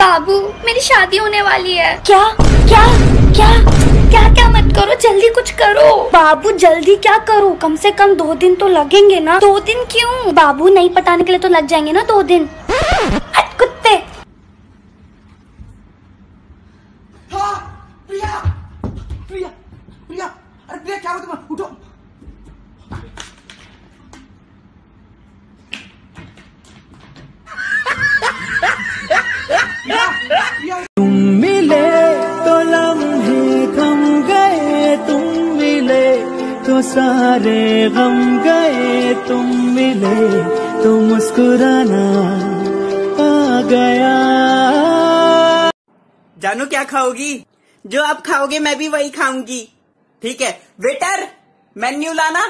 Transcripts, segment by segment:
बाबू मेरी शादी होने वाली है। क्या? क्या? क्या? क्या क्या मत करो जल्दी कुछ करो। बाबू जल्दी क्या करो? कम से कम दो दिन तो लगेंगे ना। दो दिन क्यों? बाबू नहीं पटाने के लिए तो लग जाएँगे ना दो दिन। हट कुत्ते! हाँ, प्रिया! प्रिया प्रिया! अरे प्रिया क्या हुआ तुम्हें उठो। तो सारे गम गए तुम मिले तो मुस्कुराना आ गया। जानू क्या खाओगी? जो आप खाओगे मैं भी वही खाऊँगी। ठीक है वेटर मेन्यू लाना?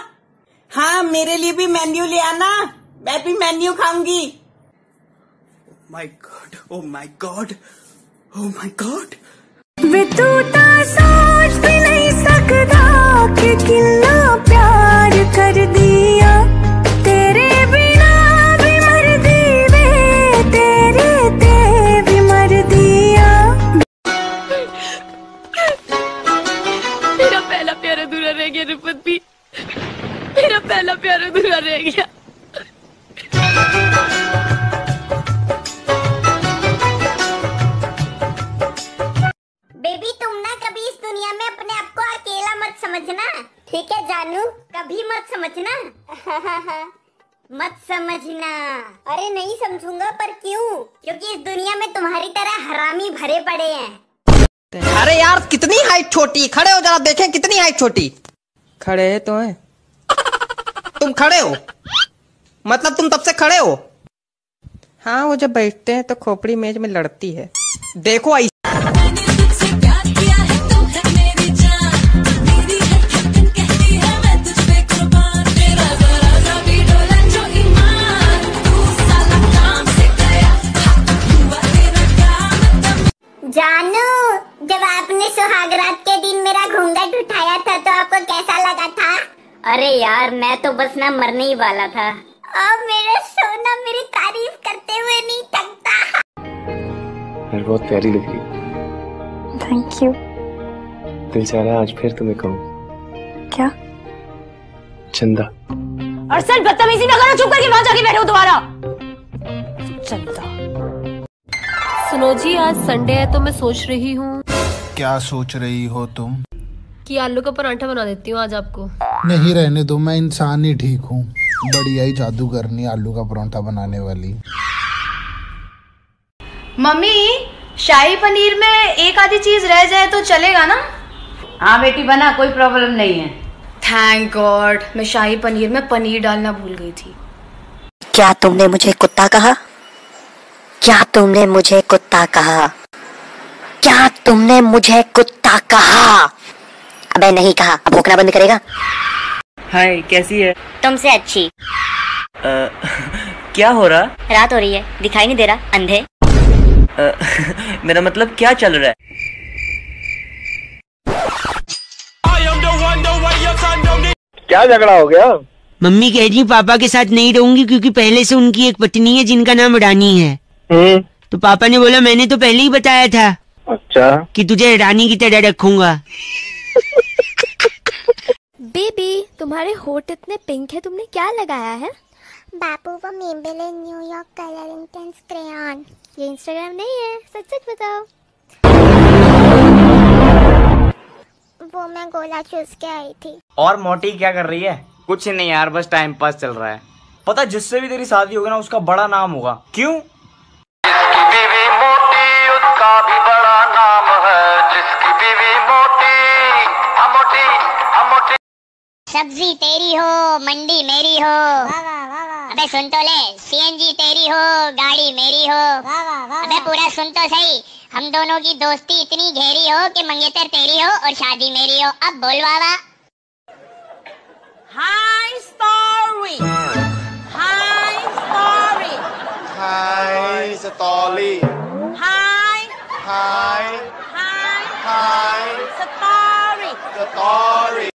हाँ मेरे लिए भी मेन्यू ले आना। मैं भी menu खाऊँगी। My god oh my god oh my god वे तू ता सोच भी नहीं प्यार अधूरा रह गया। बेबी तुम ना कभी इस दुनिया में अपने आप को अकेला मत समझना। ठीक है जानू? कभी मत समझना। मत समझना। अरे नहीं समझूँगा पर क्यों? क्योंकि इस दुनिया में तुम्हारी तरह हरामी भरे पड़े हैं। अरे यार कितनी हाइट छोटी? खड़े हो जरा देखें कितनी हाइट छोटी। खड़े है तो है। तुम खड़े हो? मतलब तुम तब से खड़े हो? हाँ वो जब बैठते हैं तो खोपड़ी मेज में लड़ती है। देखो ऐसे अरे यार मैं तो बस ना मरने ही वाला था। अब मेरा सोना मेरी तारीफ़ करते हुए नहीं थकता यार बहुत प्यारी लग रही थैंक यू दिल चाह रहा है आज फिर तुम्हें कहूँ। क्या? चंदा। और सर बदतमीजी ना करो चुप करके वहाँ जाके बैठो दोबारा। चलता सुनो जी आज संडे है तो मैं सोच रही हूँ। क्या सोच रही हो तुम? कि आलू का पराठा बना देती हूँ आज आपको। नहीं रहने दो मैं इंसान ही ठीक हूँ। बढ़िया ही जादू करनी आलू का पराठा बनाने वाली। मम्मी शाही पनीर में एक आधी चीज़ रह जाए तो चलेगा ना? हाँ बेटी बना कोई प्रॉब्लम नहीं है। थैंक गॉड मैं शाही पनीर में पनीर डालना भूल गई थी। क्या तुमने मुझे कुत्ता कहा? क्या तुमने मुझे कुत्ता कहा? क्या तुमने मुझे कुत्ता कहा? अबे नहीं कहा अब भोंकना बंद करेगा। हाय कैसी है? तुमसे अच्छी। आ, क्या हो रहा? रात हो रही है दिखाई नहीं दे रहा अंधे। आ, मेरा मतलब क्या चल रहा है? क्या झगड़ा हो गया? मम्मी कह रही पापा के साथ नहीं रहूँगी क्योंकि पहले से उनकी एक पत्नी है जिनका नाम रानी है। तो पापा ने बोला मैंने तो पहले ही बताया था अच्छा। कि तुझे रानी की तरह रखूँगा। बेबी तुम्हारे होठ इतने पिंक है तुमने क्या लगाया है? बाबू वो Maybelline New York colour intense crayon ये इंस्टाग्राम नहीं है सच सच बताओ। वो मैं गोला चूस के आई थी। और मोटी क्या कर रही है? कुछ नहीं यार बस टाइम पास चल रहा है। पता जिससे भी तेरी शादी होगी ना उसका बड़ा नाम होगा। क्यों? सब्ज़ी तेरी हो मंडी मेरी हो। अबे सुन तो ले सीएनजी तेरी हो गाड़ी मेरी हो। अबे पूरा सुन तो सही हम दोनों की दोस्ती इतनी गहरी हो कि मंगेतर तेरी हो और शादी मेरी हो। अब बोल बाबा hi story hi story. Hi सतौली। Hi hi. Hi hi. Story